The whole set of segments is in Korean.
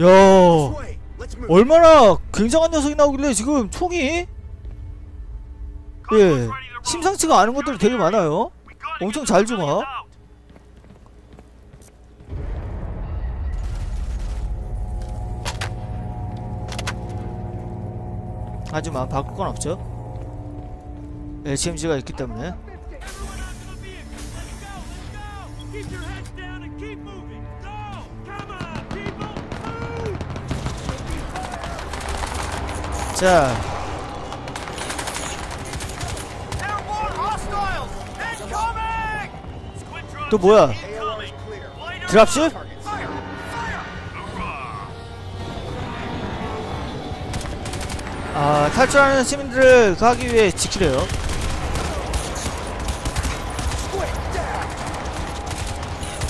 야. 얼마나 굉장한 녀석이 나오길래 지금 총이? 예 심상치가 않은 것들이 되게 많아요. 엄청 잘 주마 하지만 바꿀 건 없죠. HMG가 있기 때문에 자또 뭐야! Fire! 아 탈출하는 시민들을 가기 위해 지키래요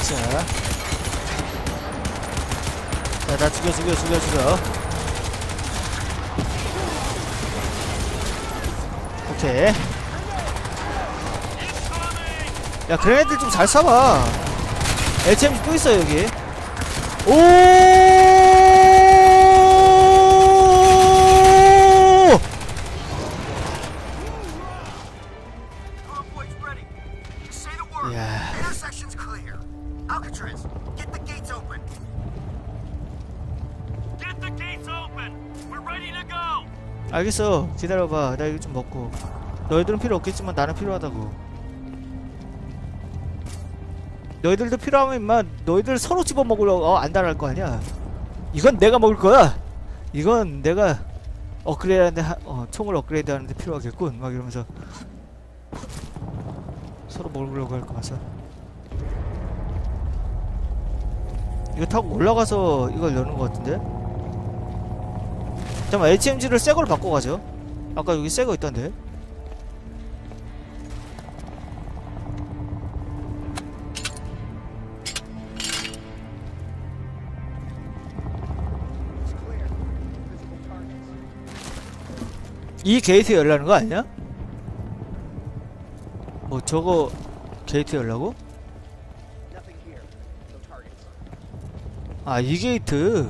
자. 자, 다 죽여, 죽여, 죽여, 죽여. 오케이. 야, 그레네들 좀 잘 쏴봐. HMG 또 있어, 여기. 오! 알겠어. 기다려봐. 나 이거 좀 먹고. 너희들은 필요 없겠지만 나는 필요하다고. 너희들도 필요하면 임마 너희들 서로 집어 먹으려고 어, 안달할 거 아니야. 이건 내가 먹을 거야. 이건 내가 업그레이드 하는데 하- 어, 총을 업그레이드 하는데 필요하겠군. 막 이러면서 서로 먹으려고 할 거면서. 이거 타고 올라가서 이걸 여는 거 같은데? 잠깐만 HMG를 새 걸로 바꿔가죠 아까 여기 새거 있던데. 이 게이트 열라는 거 아니야? 뭐 저거 게이트 열라고? 아 이 게이트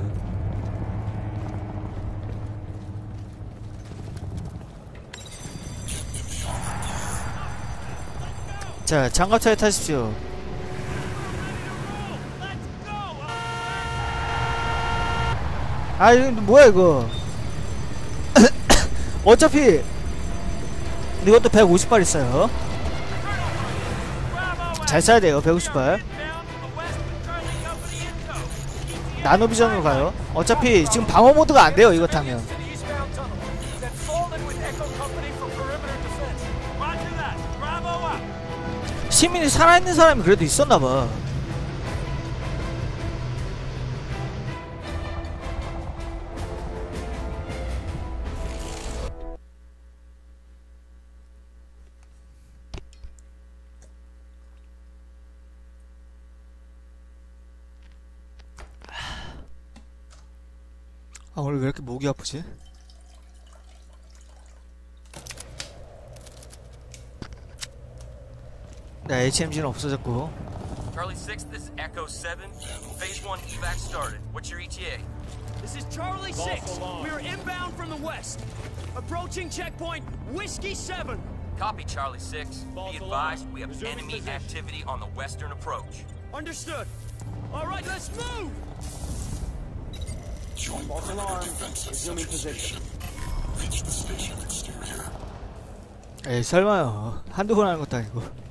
자 장갑차에 타십시오. 아 이거 뭐야 이거 어차피 이것도 150발 있어요. 잘 쏴야 돼요 150발 Down to the west with Charlie Company Inco. 나노비전으로 가요 어차피 지금 방어 모드가 안 돼요 이거 타면 시민이 살아있는 사람이 그래도 있었나봐 아 오늘 왜 이렇게 목이 아프지? 네 HMG는 없어졌고 Charlie 6, this is Echo 7. Phase 1 evac started. What's your E ETA? This is Charlie 6. We're inbound from the west. Approaching checkpoint Whiskey 7. Copy, Charlie 6. Be advised, we have enemy activity on the western approach. Understood. All right, let's move. False alarm. Resuming position. 에이 설마요 한두 번 하는 것도 아니고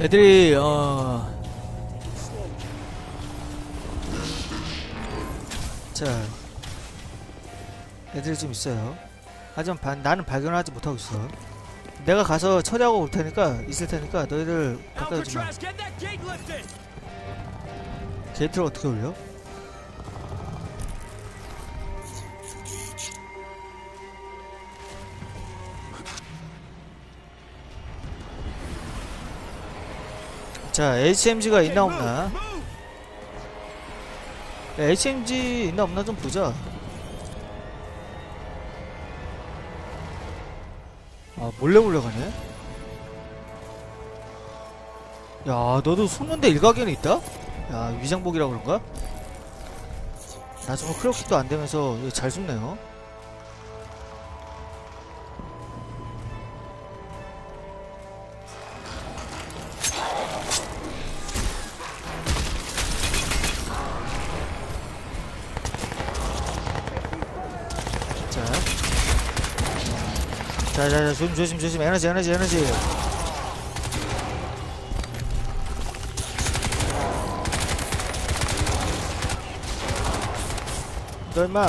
애들이 어... 자 애들이 좀 있어요 하지만 바, 나는 발견하지 못하고 있어 내가 가서 처리하고 올 테니까 있을 테니까 너희들 가까이 오지 마 Alcatraz, get that gate lifted. 게이트를 어떻게 올려? 자 HMG가 있나 없나. 야, HMG 있나 없나 좀 보자. 아 몰래 몰래 가네. 야 너도 숨는데 일가견이 있다? 야 위장복이라 그런가? 나중에 클로킥도 안 되면서 이거 잘 숨네요 자자자 조심 조심 조심. 에너지 에너지 에너지. 너 임마.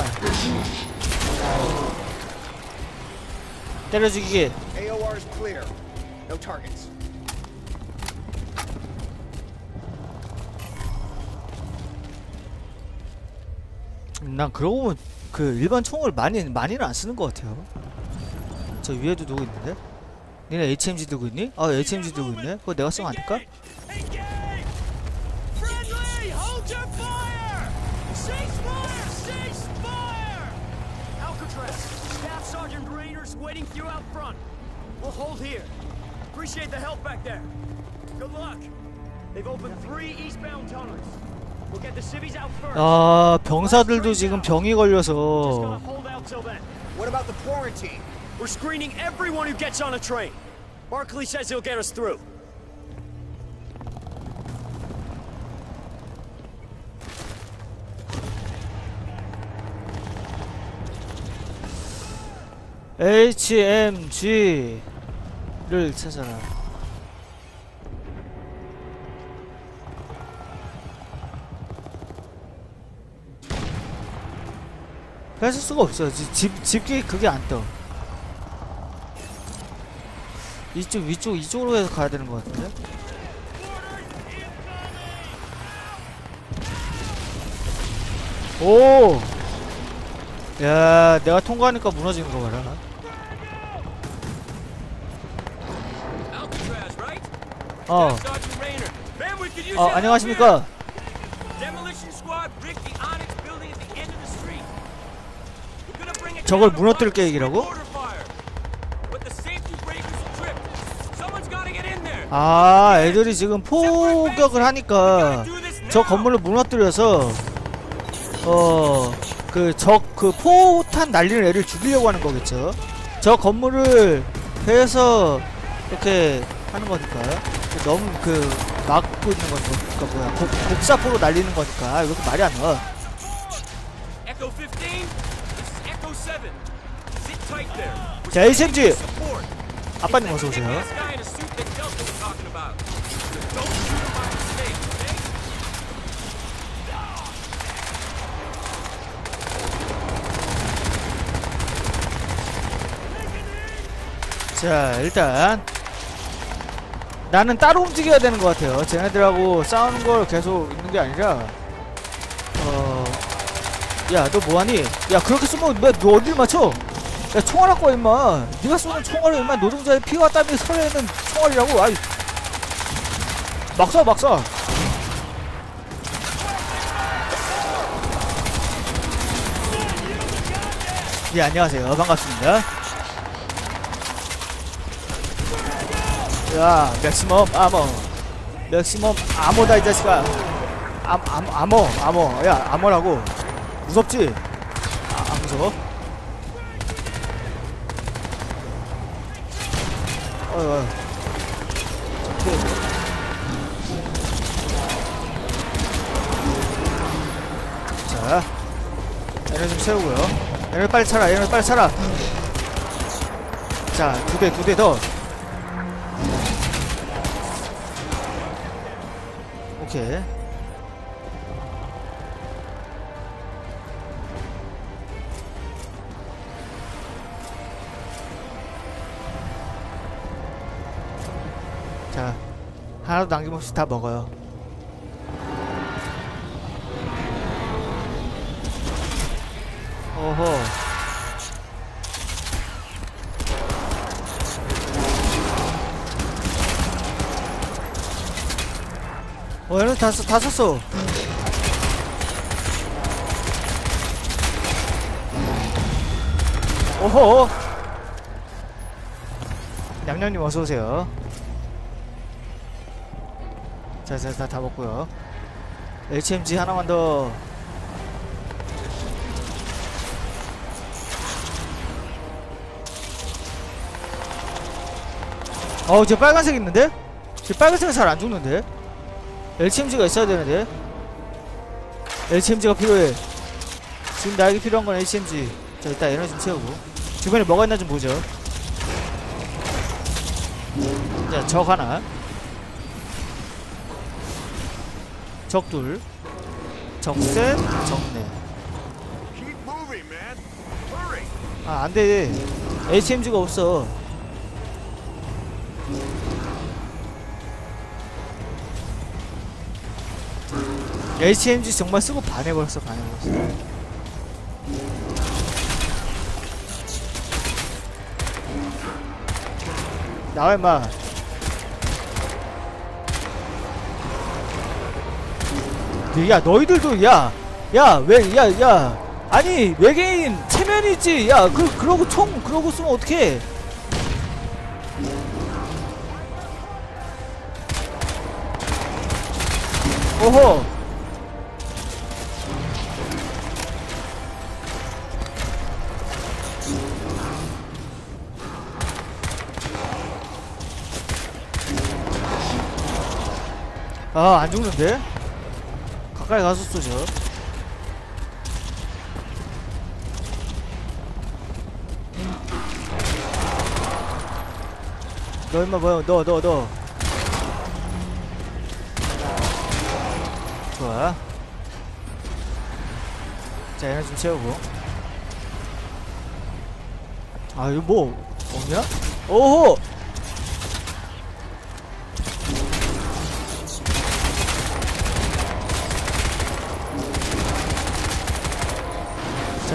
때려 죽이기 AOR is clear. No targets. 난 그러고 보면 그 일반 총을 많이 많이는 안 쓰는 것 같아요 저 위에도 누구 있는데? 니네 HMG 들고 있니? 아 HMG 들고 있네? 그거 내가 쓰면 안 될까? Engage! Friendly! Hold your fire! Cease fire! Cease fire! Alcatraz, Staff Sergeant Raiders waiting for you out front. We'll hold here. Appreciate the help back there. Good luck. They've opened three eastbound tunnels. We'll get the civvies out first. 아 병사들도 지금 병이 걸려서. What about the quarantine? We're screening everyone who gets on a train. Barkley says he'll get us through. HMG를 찾아라 뺏을 수가 없어 지- 집, 집기 그게 안 떠 이쪽 위쪽 이쪽으로 해서 가야 되는 것 같은데 오! 야, 내가 통과하니까 무너지는 거 봐라. 어, 어, 안녕하십니까? 저걸 무너뜨릴 계획이라고? 아, 애들이 지금 포격을 하니까 저 건물을 무너뜨려서 어, 그적그 포탄 날리는 애를 죽이려고 하는 거겠죠. 저 건물을 해서 이렇게 하는 거니까 너무 그 막고 있는 거니까 뭐야 곡, 곡사포로 날리는 거니까 이렇게 말이 안 나. Echo 15, this is Echo 7. Sit tight there. We're 자, SMG. 아빠님 어서 오세요. About. Don't shoot by mistake, okay? 자 일단 나는 따로 움직여야 되는 것 같아요 쟤네들하고 싸우는 걸 계속 있는 게 아니라 어 야 너 뭐하니 야 그렇게 쏘면 왜 너 어딜 맞춰 야 총알 갖고 와 임마 네가 쏘는 총알은 임마 노동자의 피와 땀이 서려있는 총알이라고 아이 막쏴 막쏴 예 안녕하세요 반갑습니다 야, 맥시멈 아머. 맥시멈 아머다 이 자식아. 아, 아, 아머, 아머. 야, 아머라고. 무섭지? 아, 안 무서워? 어, 어. 자, 얘네 좀 세우고요. 얘네 빨리 차라, 얘네 빨리 차라. 자, 두 대, 두 대 더. 오케이. 자, 하나도 남김없이 다 먹어요. 오호. 어, 얘는 다, 썼- 다 썼어. 오호. 냥냥님 어서오세요. 자, 자, 다, 다 먹고요. HMG 하나만 더. 어우, 저 빨간색 있는데? 저 빨간색은 잘 안 죽는데? HMG가 있어야 되는데? HMG가 필요해. 지금 나에게 필요한 건 HMG. 자, 일단 에너지 좀 채우고. 주변에 뭐가 있나 좀 보죠. 자, 적 하나. 적 둘. 적셋, 적넷. 아, 안 돼. HMG가 없어. HMG 정말 쓰고 반해버렸어, 반해버렸어. 나와, 임마. 야, 너희들도, 야, 야, 왜, 야, 야. 아니, 외계인 체면이지. 야, 그, 그러고 총, 그러고 쓰면 어떡해. 오호. 아, 안 죽는데? 가까이 가서 쏘죠. 너 임마 뭐야 너 너 너 좋아 자 에너지 좀 채우고 아 이거 뭐 없냐? 오호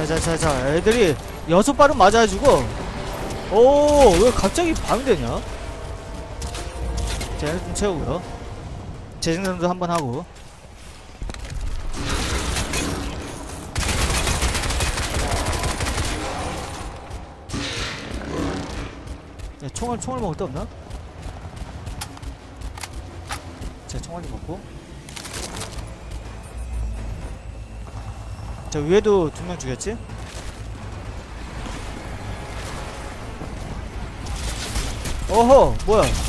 자자자자 애들이 여섯 발은 맞아가지고 오왜 갑자기 밤이 되냐? 자 에너지 좀 채우고요 재생산도 한번 하고 야, 총알 총알 먹을 데 없나? 자 총알이 먹고 자 위에도 두 명 죽였지? 어허 뭐야